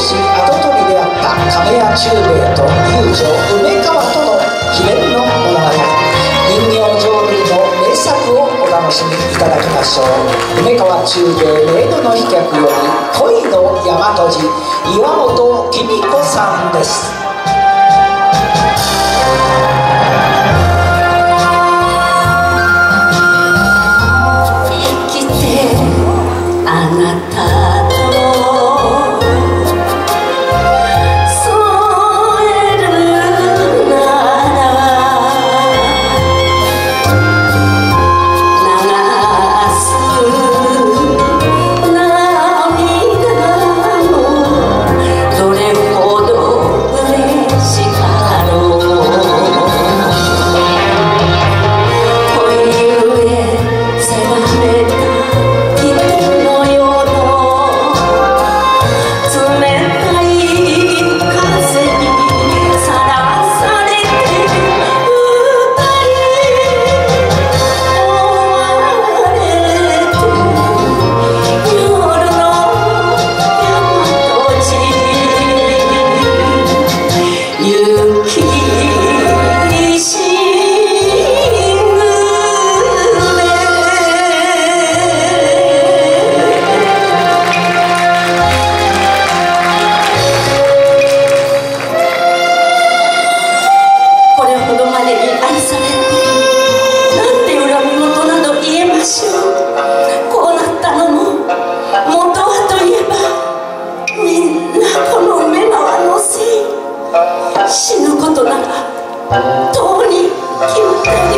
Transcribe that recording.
し跡取りであった亀屋中兵衛と遊女梅川との秘伝の物語人形浄瑠璃の名作をお楽しみいただきましょう。梅川中兵衛の飛脚より恋の大和路岩本紀美子さんですあなた。とうに決まった